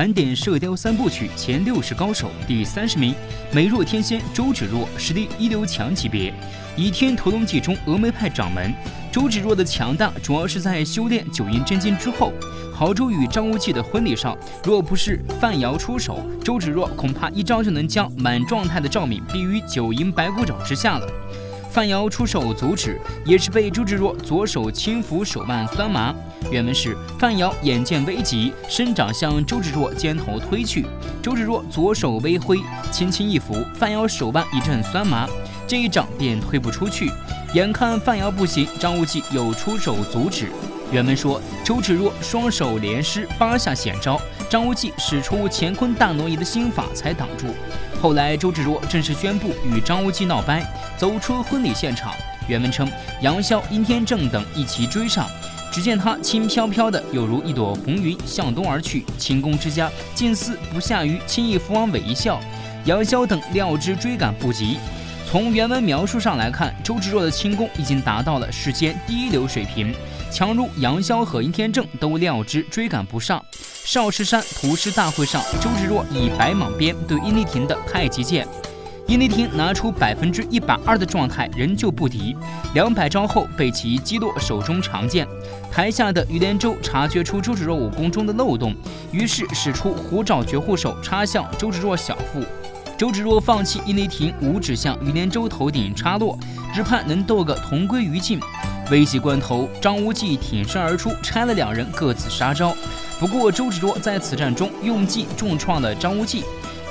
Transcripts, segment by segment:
盘点射雕三部曲前六十高手，第三十名，美若天仙周芷若，实力一流强级别。《倚天屠龙记》中峨眉派掌门周芷若的强大，主要是在修炼九阴真经之后。亳州与张无忌的婚礼上，若不是范瑶出手，周芷若恐怕一招就能将满状态的赵敏逼于九阴白骨爪之下了。范瑶出手阻止，也是被周芷若左手轻抚手腕酸麻。原文是：范瑶眼见危急，伸掌向周芷若肩头推去，周芷若左手微挥，轻轻一扶，范瑶手腕一阵酸麻，这一掌便推不出去。眼看范瑶不行，张无忌又出手阻止。原文说：周芷若双手连施八下险招，张无忌使出乾坤大挪移的心法才挡住。后来周芷若正式宣布与张无忌闹掰。走出婚礼现场，原文称杨逍、殷天正等一齐追上，只见他轻飘飘的，有如一朵红云向东而去，轻功之佳，近似不下于轻易福王韦一笑。杨逍等料知追赶不及。从原文描述上来看，周芷若的轻功已经达到了世间第一流水平，强如杨逍和殷天正都料知追赶不上。少室山屠师大会上，周芷若以白蟒鞭对殷丽婷的太极剑。殷丽婷拿出百分之一百二的状态，仍旧不敌。两百招后被其击落手中长剑。台下的于连州察觉出周芷若武功中的漏洞，于是使出虎爪绝户手插向周芷若小腹。周芷若放弃殷丽婷五指向于连州头顶插落，只盼能斗个同归于尽。危急关头，张无忌挺身而出，拆了两人各自杀招。不过周芷若在此战中用计重创了张无忌。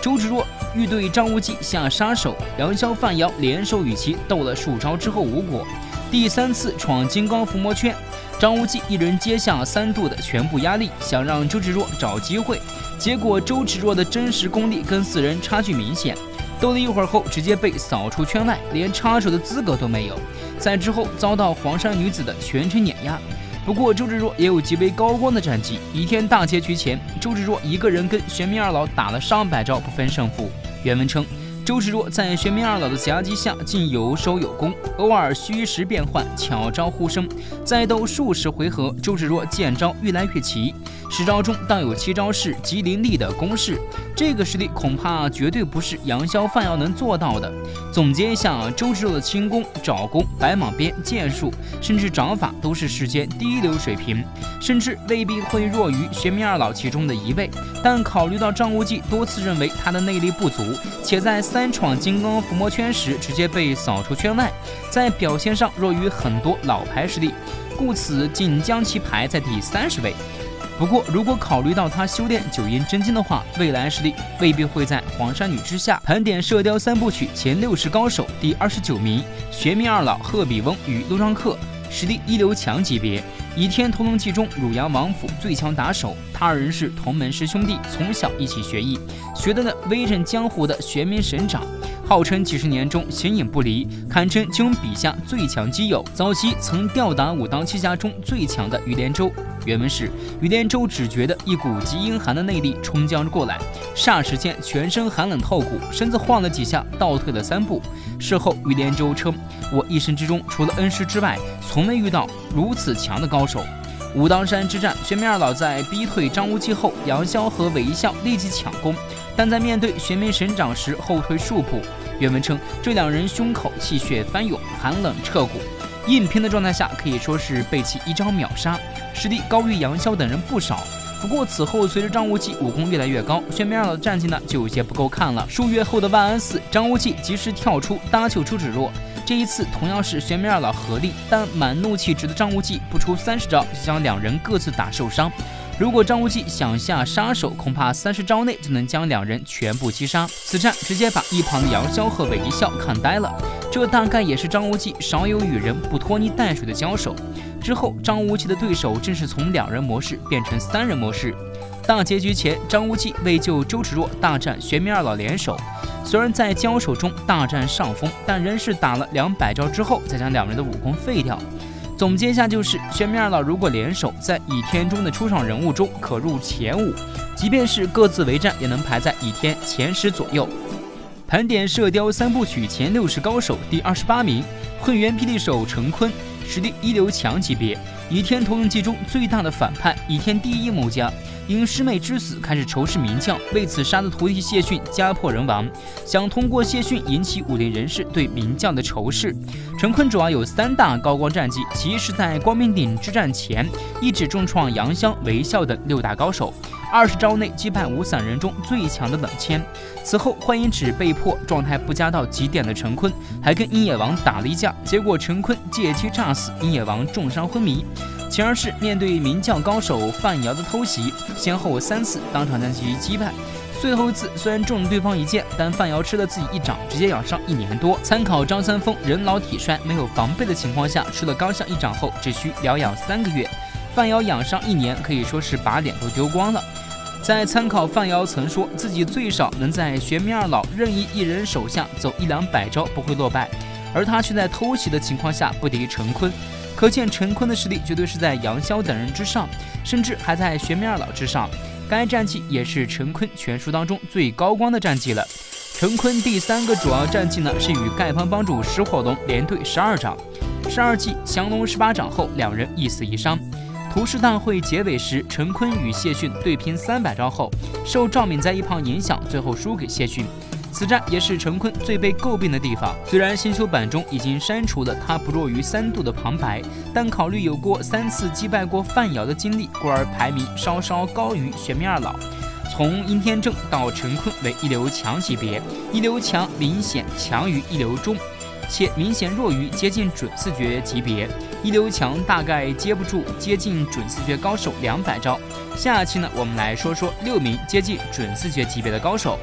周芷若欲对张无忌下杀手，杨逍、范瑶联手与其斗了数招之后无果。第三次闯金刚伏魔圈，张无忌一人接下三度的全部压力，想让周芷若找机会。结果周芷若的真实功力跟四人差距明显，斗了一会儿后直接被扫出圈外，连插手的资格都没有。在之后遭到黄山女子的全程碾压。不过周芷若也有极为高光的战绩。倚天大结局前，周芷若一个人跟玄冥二老打了上百招不分胜负。原文称。周芷若在玄冥二老的夹击下，竟有守有攻，偶尔虚实变换，巧招呼生。再斗数十回合，周芷若剑招越来越齐，十招中倒有七招是极凌厉的攻势。这个实力恐怕绝对不是杨逍、范瑶能做到的。总结一下，周芷若的轻功、爪功、白蟒鞭、剑术，甚至掌法都是世间第一流水平，甚至未必会弱于玄冥二老其中的一位。但考虑到张无忌多次认为他的内力不足，且在三三闯金刚伏魔圈时，直接被扫出圈外，在表现上弱于很多老牌实力，故此仅将其排在第三十位。不过，如果考虑到他修炼九阴真经的话，未来实力未必会在黄山女之下。盘点射雕三部曲前六十高手，第二十九名，玄冥二老鹤比翁与陆章克，实力一流强级别。《倚天屠龙记》中，汝阳王府最强打手，他二人是同门师兄弟，从小一起学艺，学的呢威震江湖的玄冥神掌，号称几十年中形影不离，堪称金庸笔下最强基友。早期曾吊打武当七侠中最强的于连州。原文是：于连州只觉得一股极阴寒的内力冲将过来，霎时间全身寒冷透骨，身子晃了几下，倒退了三步。事后，于连州称：“我一生之中，除了恩师之外，从没遇到如此强的高手。”武当山之战，玄冥二老在逼退张无忌后，杨逍和韦一笑立即抢攻，但在面对玄冥神掌时后退数步。原文称：“这两人胸口气血翻涌，寒冷彻骨。”硬拼的状态下，可以说是被其一招秒杀，实力高于杨逍等人不少。不过此后随着张无忌武功越来越高，玄冥二老的战绩呢就有些不够看了。数月后的万安寺，张无忌及时跳出搭救周芷若，这一次同样是玄冥二老合力，但满怒气值的张无忌不出三十招就将两人各自打受伤。如果张无忌想下杀手，恐怕三十招内就能将两人全部击杀。此战直接把一旁的杨逍和韦一笑看呆了。这大概也是张无忌少有与人不拖泥带水的交手。之后，张无忌的对手正是从两人模式变成三人模式。大结局前，张无忌为救周芷若大战玄冥二老联手，虽然在交手中大占上风，但仍是打了两百招之后，再将两人的武功废掉。总结一下就是，玄冥二老如果联手，在倚天中的出场人物中可入前五，即便是各自为战，也能排在倚天前十左右。盘点射雕三部曲前六十高手，第二十八名，混元霹雳手陈坤，实力一流强级别。倚天屠龙记中最大的反派倚天第一谋家，因师妹之死开始仇视明教，为此杀的徒弟谢逊家破人亡，想通过谢逊引起武林人士对明教的仇视。陈坤主要有三大高光战绩，其一是在光明顶之战前一指重创杨逍、韦孝的六大高手。二十招内击败五散人中最强的冷谦。此后，幻影指被迫状态不佳到极点的陈坤，还跟鹰野王打了一架，结果陈坤借机炸死，鹰野王重伤昏迷。其二是面对明教高手范瑶的偷袭，先后三次当场将其击败。最后一次虽然中了对方一剑，但范瑶吃了自己一掌，直接养伤一年多。参考张三丰人老体衰、没有防备的情况下，吃了高相一掌后，只需疗养三个月。范瑶养伤一年，可以说是把脸都丢光了。再参考范瑶曾说自己最少能在玄冥二老任意一人手下走一两百招不会落败，而他却在偷袭的情况下不敌陈坤，可见陈坤的实力绝对是在杨逍等人之上，甚至还在玄冥二老之上。该战绩也是陈坤全书当中最高光的战绩了。陈坤第三个主要战绩呢是与丐帮帮主石火龙连对十二掌，十二记降龙十八掌后，两人一死一伤。图师大会结尾时，陈坤与谢逊对拼三百招后，受赵敏在一旁影响，最后输给谢逊。此战也是陈坤最被诟病的地方。虽然新修版中已经删除了他不弱于三度的旁白，但考虑有过三次击败过范瑶的经历，故而排名稍稍高于玄冥二老。从殷天正到陈坤为一流强级别，一流强明显强于一流中。且明显弱于接近准四绝级别，一流强大概接不住接近准四绝高手两百招。下期呢，我们来说说六名接近准四绝级别的高手。